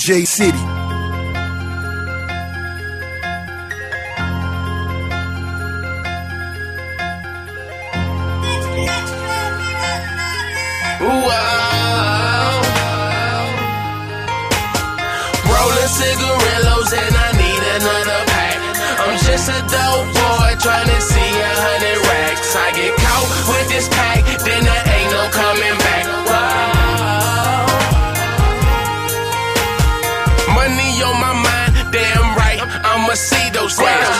DJ City. Wow. Rolling cigarillos and I need another pack. I'm just a dope boy trying to see a hundred racks. I get caught with this pack, on my mind, damn right. I'ma see those grams.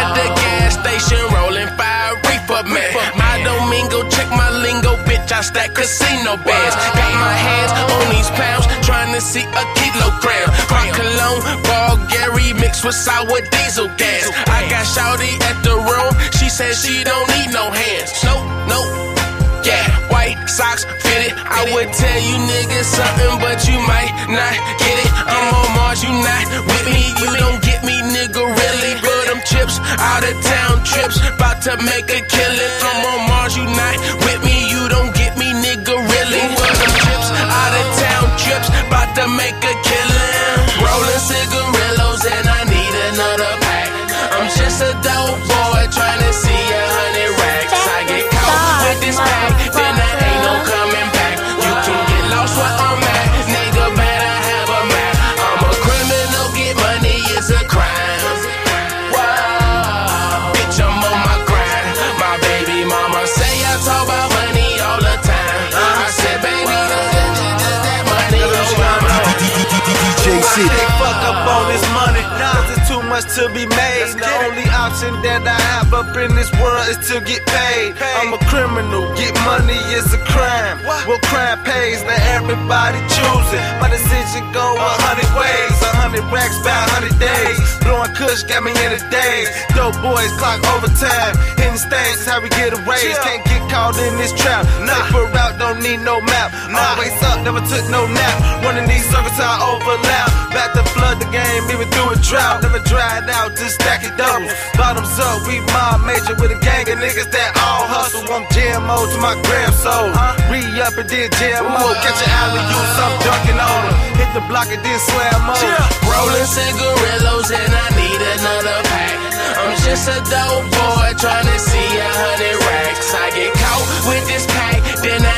At the gas station, rolling five reefer man. I don't go check my lingo, bitch. I stack casino bands. Got my hands on these pounds, trying to see a kilogram. My cologne, Bulgari mixed with sour diesel gas. I got Shouty at the room, she said she don't need no hands. Nope, nope. Yeah, white socks fitted. I would tell you niggas something, but you might not get it. I'm on Mars, you not with me. You don't get me, nigga, really. But them chips, out of town trips, about to make a killing. I'm on Mars, you not with me. You don't get me, nigga, really. But them chips, out of town trips, about to make a killing. Rolling cigarillos and I need another pack. I'm just a dope boy City. They fuck up on this money. Cause it's too much to be made. The only option that I have up in this world is to get paid. I'm a criminal, get money is a crime. Well, crime pays, now everybody choosing. My decision go a hundred ways, a hundred racks by a hundred days. Blowing kush got me in the days. Dope boys clock overtime. Hitting stage is how we get a raise. Can't get caught in this trap. Safer route, don't need no map. Always up, never took no nap. Running these circles, I overlap. Even through a drought. Never dried out, just stack it doubles. Bottoms up, we mob major with a gang of niggas that all hustle. I'm GMO to my gram soul. Re up and then GMO. Catch an alley, use some dunking on 'em. Hit the block and then slam on. Rolling cigarillos and I need another pack. I'm just a dope boy trying to see a hundred racks. I get caught with this pack, then there